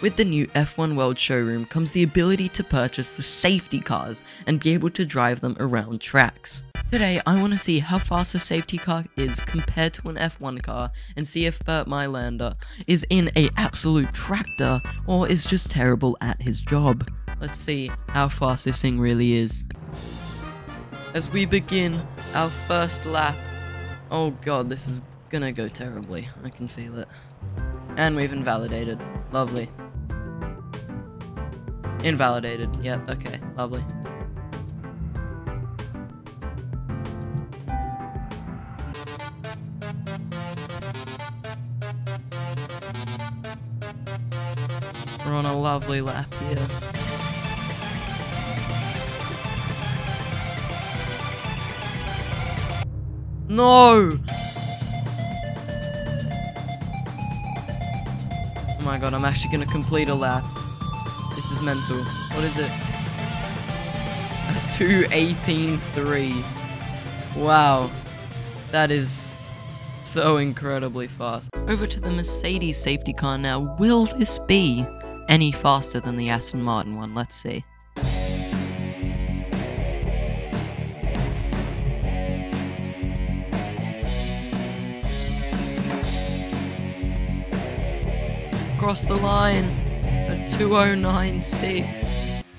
With the new F1 World Showroom comes the ability to purchase the safety cars and be able to drive them around tracks. Today, I want to see how fast a safety car is compared to an F1 car and see if Bernd Mayländer is in a absolute tractor or is just terrible at his job. Let's see how fast this thing really is. As we begin our first lap, oh god, this is gonna go terribly. I can feel it. And we've invalidated. Lovely. Invalidated. Yep, okay. Lovely. We're on a lovely lap here. No! Oh my god, I'm actually gonna complete a lap. Is mental. What is it? A 218.3. Wow. That is so incredibly fast. Over to the Mercedes safety car now. Will this be any faster than the Aston Martin one? Let's see. Across the line 2096.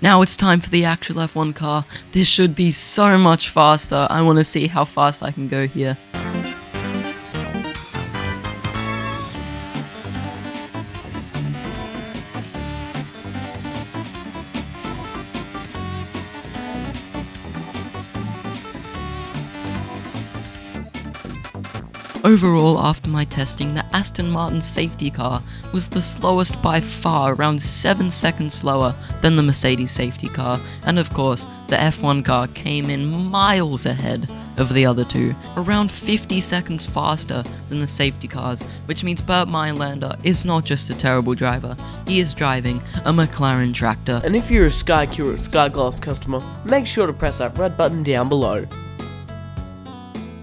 Now it's time for the actual F1 car. This should be so much faster. I want to see how fast I can go here. Overall, after my testing, the Aston Martin safety car was the slowest by far, around 7 seconds slower than the Mercedes safety car, and of course, the F1 car came in miles ahead of the other two, around 50 seconds faster than the safety cars, which means Bernd Mayländer is not just a terrible driver, he is driving a McLaren tractor. And if you're a Sky Q Sky Glass customer, make sure to press that red button down below.